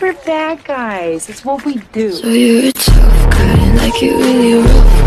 We're bad guys. It's what we do. So you're a tough guy, like you really rough.